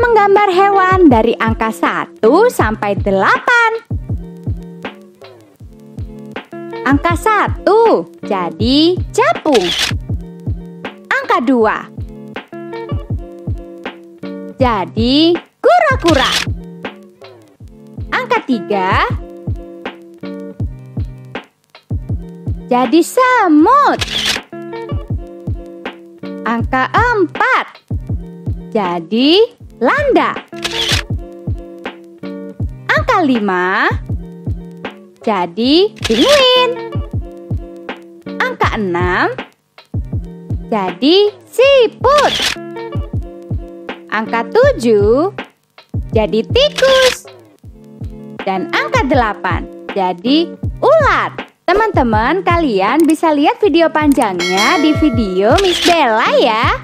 menggambar hewan dari angka 1 sampai 8. Angka 1 jadi capung. Angka 2 jadi kura-kura. Angka 3 jadi semut. Angka 4 jadi landa. Angka 5 jadi pinguin. Angka 6 jadi siput. Angka 7 jadi tikus. Dan angka 8 jadi ulat. Teman-teman, kalian bisa lihat video panjangnya di video Miss Bella ya.